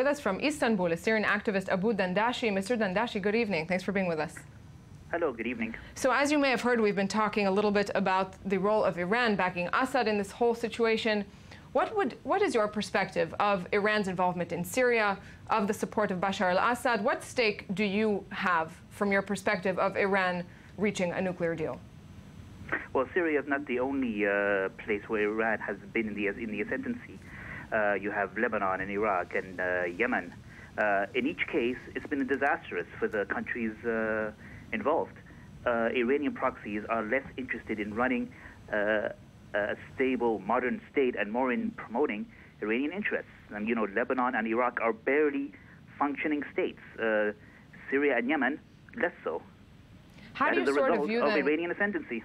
With us from Istanbul is Syrian activist Aboud Dandashi. Mr. Dandashi, good evening. Thanks for being with us. Hello, good evening. So, as you may have heard, we've been talking a little bit about the role of Iran backing Assad in this whole situation. What, would, what is your perspective of Iran's involvement in Syria, of the support of Bashar al Assad? What stake do you have from your perspective of Iran reaching a nuclear deal? Well, Syria is not the only uh, place where Iran has been in the, in the ascendancy. Uh, you have Lebanon and Iraq and uh, Yemen. Uh, in each case, it's been disastrous for the countries uh, involved. Uh, Iranian proxies are less interested in running a stable, modern state and more in promoting Iranian interests. And, you know, Lebanon and Iraq are barely functioning states. Syria and Yemen, less so. How that do you sort of view of Iranian ascendancy.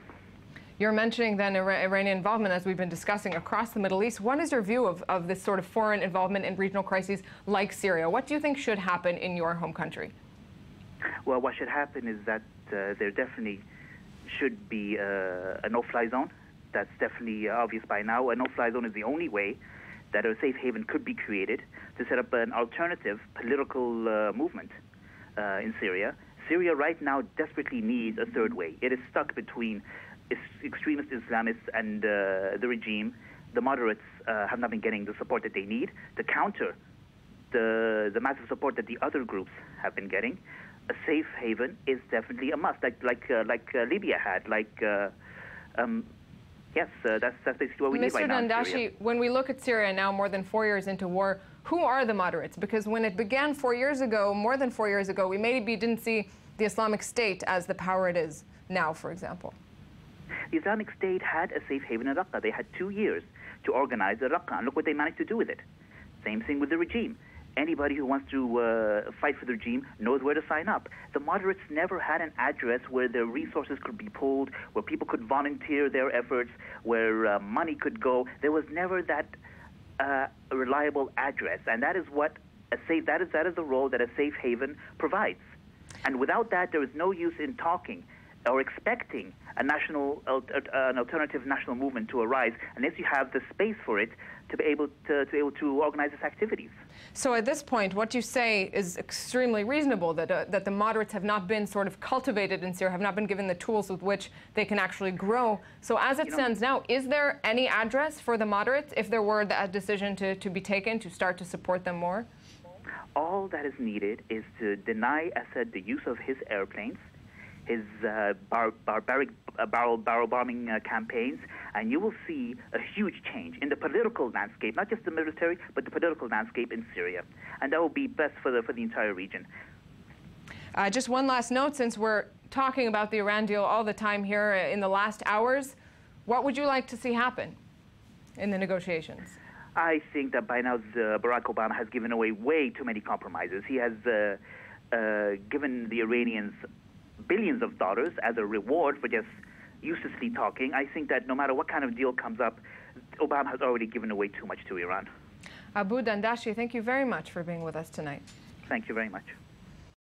You're mentioning then Iranian involvement, as we've been discussing, across the Middle East. What is your view of, of this sort of foreign involvement in regional crises like Syria? What do you think should happen in your home country? Well, what should happen is that uh, there definitely should be uh, a no-fly zone. That's definitely obvious by now. A no-fly zone is the only way that a safe haven could be created to set up an alternative political uh, movement uh, in Syria. Syria right now desperately needs a third way. It is stuck between extremist Islamists and uh, the regime, the moderates uh, have not been getting the support that they need to counter the the massive support that the other groups have been getting. A safe haven is definitely a must, like like uh, like uh, Libya had, like. Uh, um, yes, uh, that's that's basically what we Mr. need right Dandashi, now. Mr. Dandashi, when we look at Syria now, more than four years into war, who are the moderates? Because when it began four years ago, more than four years ago, we maybe didn't see the Islamic State as the power it is now, for example. The Islamic State had a safe haven in Raqqa. They had two years to organize the Raqqa, and look what they managed to do with it. Same thing with the regime. Anybody who wants to uh, fight for the regime knows where to sign up. The moderates never had an address where their resources could be pulled, where people could volunteer their efforts, where uh, money could go. There was never that uh, reliable address, and that is what a safe that is that is the role that a safe haven provides. And without that, there is no use in talking or expecting a national, uh, an alternative national movement to arise unless you have the space for it to be able to, to be able to organize its activities. So at this point, what you say is extremely reasonable, that, uh, that the moderates have not been sort of cultivated in Syria, have not been given the tools with which they can actually grow. So as it you stands know, now, is there any address for the moderates if there were that decision to, to be taken to start to support them more? All that is needed is to deny Assad the use of his airplanes, his uh, bar barbaric uh, barrel, barrel bombing uh, campaigns, and you will see a huge change in the political landscape, not just the military, but the political landscape in Syria. And that will be best for the, for the entire region. Uh, just one last note, since we're talking about the Iran deal all the time here uh, in the last hours, what would you like to see happen in the negotiations? I think that by now uh, Barack Obama has given away way too many compromises. He has uh, uh, given the Iranians billions of dollars as a reward for just uselessly talking. I think that no matter what kind of deal comes up, Obama has already given away too much to Iran. Aboud Dandashi, thank you very much for being with us tonight. Thank you very much.